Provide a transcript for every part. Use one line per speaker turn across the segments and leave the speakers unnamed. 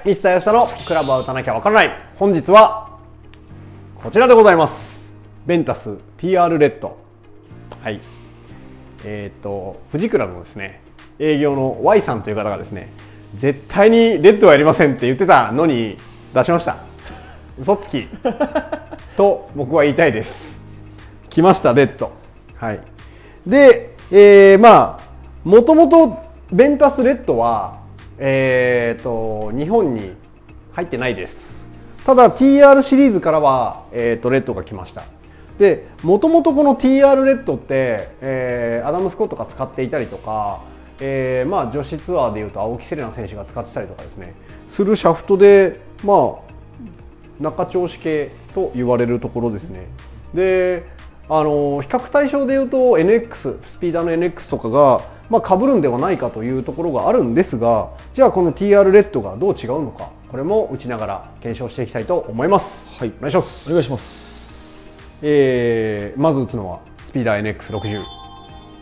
はい、ミスター吉田のクラブは打たなきゃわからない。本日はこちらでございます。ベンタス TR レッド。はい。えっ、と、藤倉のですね、営業の Y さんという方がですね、絶対にレッドはやりませんって言ってたのに出しました。嘘つき。と僕は言いたいです。来ました、レッド。はい。で、えー、まあ、もともとベンタスレッドは、えー、と日本に入ってないです。ただ TR シリーズからは、えー、とレッドが来ました。でもともとこの TR レッドって、えーアダム・スコットが使っていたりとか、えーまあ、女子ツアーでいうと青木瀬令奈選手が使ってたりとかですね。するシャフトで、まあ、中調子系と言われるところですね。であの比較対象でいうと NX スピーダーの NX とかが、まあ、被るんではないかというところがあるんですがじゃあこの TR レッドがどう違うのかこれも打ちながら検証していきたいと思います、
はい。
お願いします、
お願いします。
えーまず打つのはスピーダー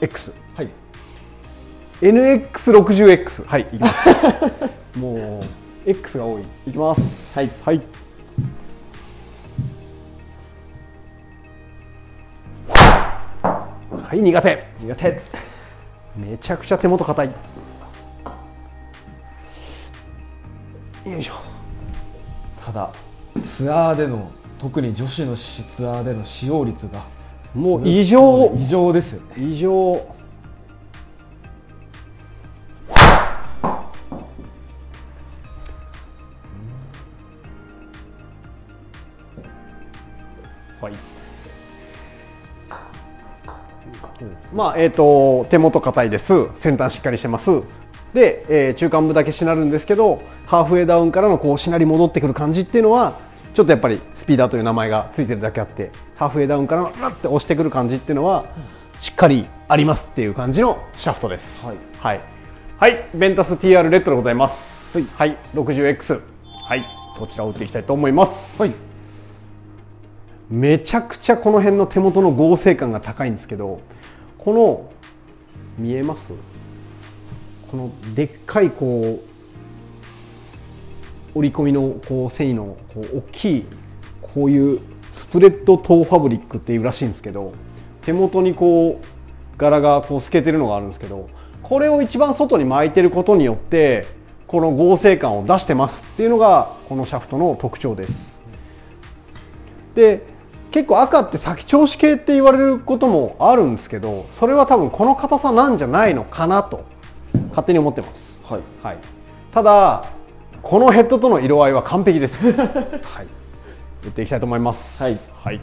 NX60X
はい。
NX60X はいいきます。もう X が多い。いきます。
はい。
はい。はい苦手。苦手めちゃくちゃ手元硬い。よいしょ。
ただツアーでの特に女子のツアーでの使用率が
もう異常。
異常ですよね。
異常。はいまあえー、と手元硬いです。先端しっかりしてます。で、えー中間部だけしなるんですけどハーフウェイダウンからのこうしなり戻ってくる感じっていうのはちょっとやっぱりスピーダーという名前がついてるだけあってハーフウェイダウンからのラッて押してくる感じっていうのはしっかりありますっていう感じのシャフトです。
はい。
はい、はい。ベンタス TR レッドでございます。はい、60X はい。こちらを打っていきたいと思います。
はい。
めちゃくちゃこの辺の手元の剛性感が高いんですけどこの見えます？このでっかいこう折り込みのこう繊維のこう大きいこういう spread tow fabric っていうらしいんですけど手元にこう柄がこう透けてるのがあるんですけどこれを一番外に巻いてることによってこの合成感を出してますっていうのがこのシャフトの特徴です。で結構赤って先調子系って言われることもあるんですけどそれは多分この硬さなんじゃないのかなと勝手に思ってます、
はい。
はい、ただこのヘッドとの色合いは完璧です、はい、打っていきたいと思います。
はい。
はい。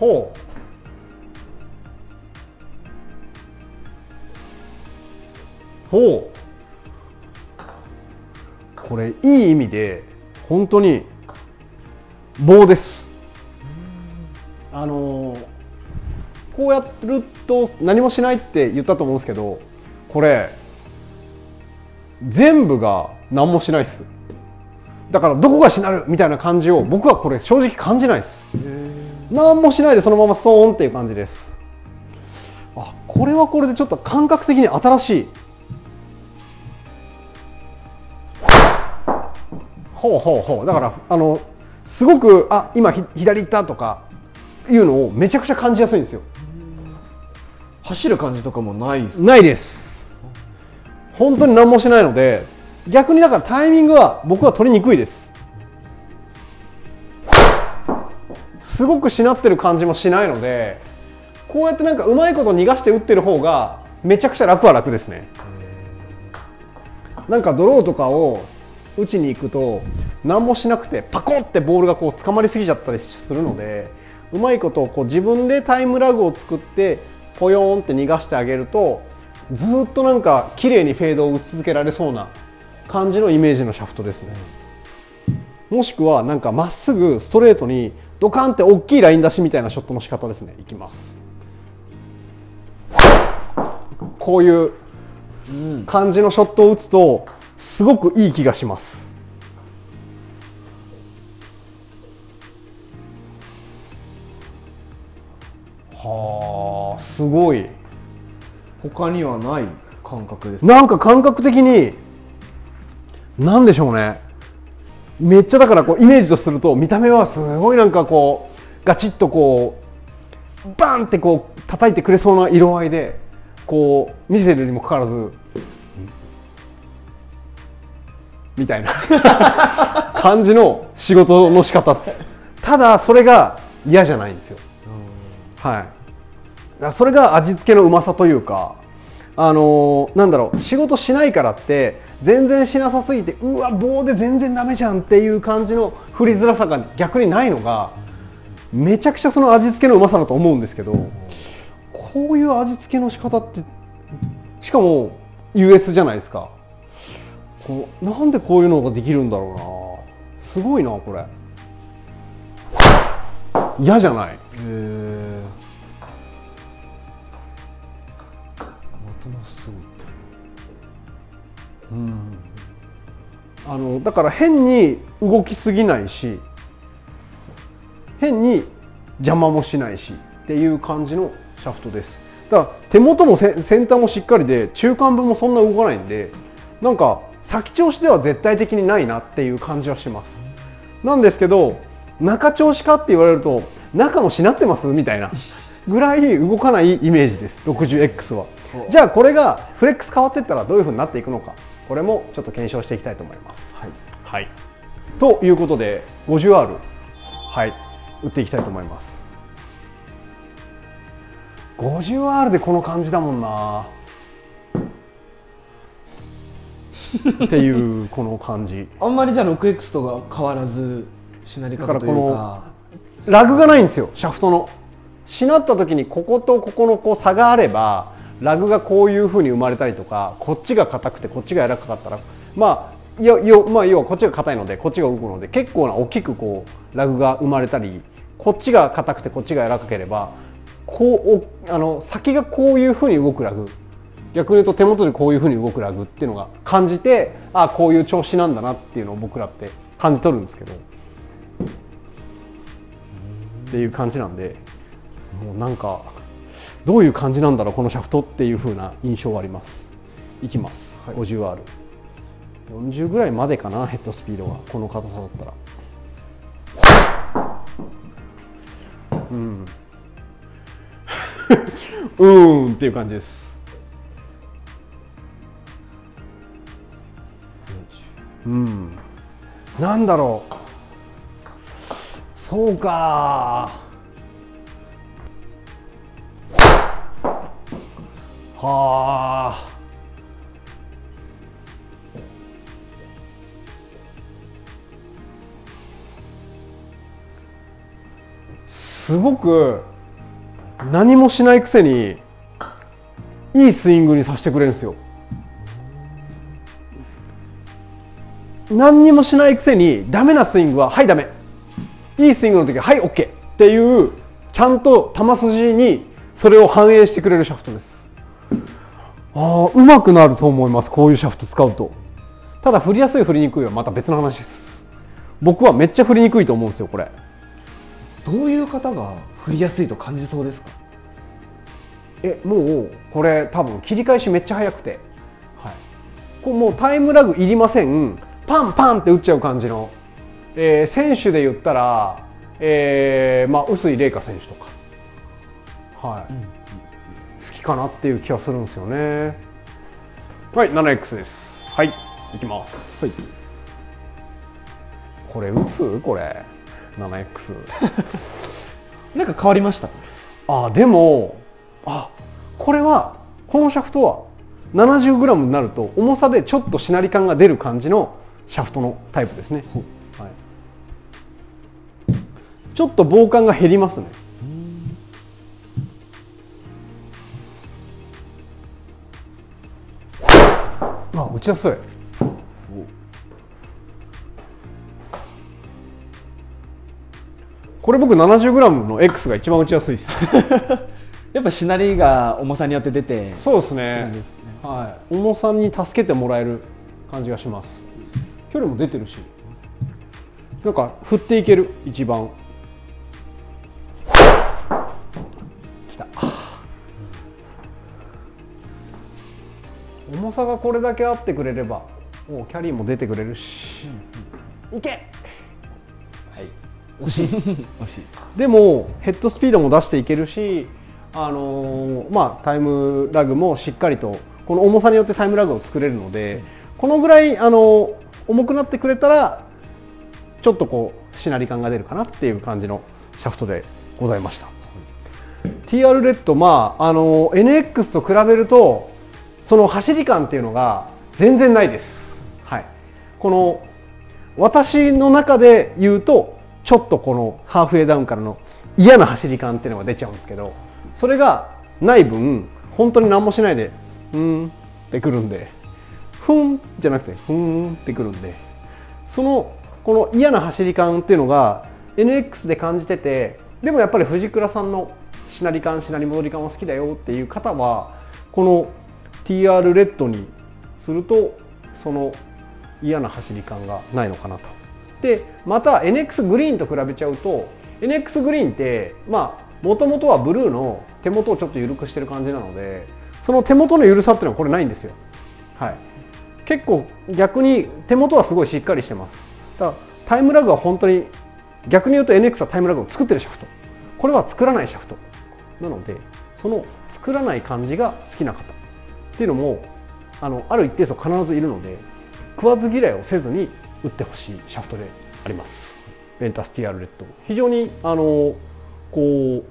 ほう。ほうこれいい意味で本当に棒です。あのーこうやると何もしないって言ったと思うんですけどこれ全部が何もしないです。だからどこがしなる？みたいな感じを僕はこれ正直感じないです。何もしないでそのままストーンっていう感じです。あこれはこれでちょっと感覚的に新しいほうほうほう。だからあのすごくあ今ひ左行ったとかいうのをめちゃくちゃ感じやすいんですよ。
走る感じとかもないです。
ないです。本当に何もしないので逆にだからタイミングは僕は取りにくいです。すごくしなってる感じもしないのでこうやってなんかうまいこと逃がして打ってる方がめちゃくちゃ楽は楽ですね。なんかドローとかを打ちに行くと何もしなくてパコってボールがこう捕まりすぎちゃったりするのでうまいことこう自分でタイムラグを作ってポヨーンって逃がしてあげるとずっとなんか綺麗にフェードを打ち続けられそうな感じのイメージのシャフトですね。もしくはなんかまっすぐストレートにドカンって大きいライン出しみたいなショットの仕方ですね。いきます。こういう感じのショットを打つとすごくいい気がします。はあすごい。
他にはない感覚です
なんか感覚的になんでしょうね。めっちゃだからこうイメージとすると見た目はすごいなんかこうガチッとこうバンってこう叩いてくれそうな色合いでこう見せるにもかかわらずみたいな。感じの仕事の仕方です。ただそれが嫌じゃないんですよ。はい。それが味付けのうまさというかあのーなんだろう仕事しないからって全然しなさすぎてうわ棒で全然ダメじゃんっていう感じの振りづらさが逆にないのがめちゃくちゃその味付けのうまさだと思うんですけどこういう味付けの仕方ってしかも US じゃないですか。こうなんでこういうのができるんだろうな。すごいなこれ。嫌じゃない？
へえまたまっすぐ
うん。あのだから変に動きすぎないし変に邪魔もしないしっていう感じのシャフトです。だから手元もせ先端もしっかりで中間部もそんな動かないんでなんか先調子では絶対的にないなっていう感じはします。なんですけど中調子かって言われると中もしなってますみたいなぐらい動かないイメージです。60X は。じゃあこれがフレックス変わっていったらどういう風になっていくのかこれもちょっと検証していきたいと思います。
はい。
はい、ということで 50R はい。打っていきたいと思います 50R でこの感じだもんな。っていうこの感じ。
あんまりじゃあ 6X とが変わらずしなり方というか。
ラグがないんですよシャフトの。しなった時にこことここのこう差があればラグがこういう風に生まれたりとかこっちが硬くてこっちが柔らかかったらまあよよまあ要はこっちが硬いのでこっちが動くので結構な大きくこうラグが生まれたりこっちが硬くてこっちが柔らかければこうおあの先がこういう風に動くラグ。逆に言うと手元でこういう風に動くラグっていうのが感じてあこういう調子なんだなっていうのを僕らって感じ取るんですけど。っていう感じなんでもうなんかどういう感じなんだろうこのシャフトっていう風な印象はあります。いきます、
はい。
50R 40ぐらいまでかなヘッドスピードが。この硬さだったら。うんうーんっていう感じです。うん。なんだろう。そうか。はあ。すごく何もしないくせにいいスイングにさせてくれるんですよ。何にもしないくせにダメなスイングははいダメ。いいスイングの時ははい OK っていうちゃんと球筋にそれを反映してくれるシャフトです。ああうまくなると思いますこういうシャフト使うと。ただ振りやすい振りにくいはまた別の話です。僕はめっちゃ振りにくいと思うんですよこれ。
どういう方が振りやすいと感じそうですか？
えもうこれ多分切り返しめっちゃ速くて、はい、こうもうタイムラグいりません。パンパンって打っちゃう感じの、えー選手で言ったら、えーまあ、臼井麗華選手とか、はい。好きかなっていう気がするんですよね。はい 7X です。はいいきます、はい、これ打つ？これ 7X
なんか変わりました
あでもあこれはこのシャフトは 70g になると重さでちょっとしなり感が出る感じのシャフトのタイプですね、はい、ちょっと防寒が減りますねあ打ちやすいこれ僕 70g の X が一番打ちやすいです。
やっぱしなりが重さによって出て
そうですね、
ね、
はい、重さに助けてもらえる感じがします。距離も出てるし。なんか振っていける一番。きた。重さがこれだけあってくれればもうキャリーも出てくれるし、うんうん、いけ！
惜しい 惜しい
でもヘッドスピードも出していけるし、あのーまあ、タイムラグもしっかりとこの重さによってタイムラグを作れるので、このぐらい、あのー重くなってくれたらちょっとこうしなり感が出るかなっていう感じのシャフトでございました。TR レッド、まああの NX と比べるとその走り感っていうのが全然ないです。はい、この私の中で言うとちょっとこのハーフウェイダウンからの嫌な走り感っていうのが出ちゃうんですけどそれがない分本当に何もしないでうんってくるんでふんじゃなくてふんってくるんでそのこの嫌な走り感っていうのが NX で感じててでもやっぱり藤倉さんのしなり感しなり戻り感は好きだよっていう方はこの TR レッドにするとその嫌な走り感がないのかなと。でまた NX グリーンと比べちゃうと NX グリーンってまあもともとはブルーの手元をちょっと緩くしてる感じなのでその手元の緩さっていうのはこれないんですよ。はい、結構逆に手元はすごいしっかりしてます。だからタイムラグは本当に逆に言うと NX はタイムラグを作ってるシャフトこれは作らないシャフトなのでその作らない感じが好きな方っていうのもあのある一定数必ずいるので食わず嫌いをせずに打ってほしいシャフトであります。ベンタス TR レッド。非常にあのこ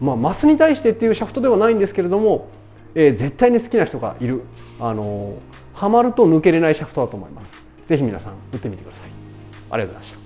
う、まあ、マスに対してっていうシャフトではないんですけれども、えー絶対に好きな人がいる。あのハマると抜けれないシャフトだと思います。是非皆さん打ってみてください。ありがとうございました。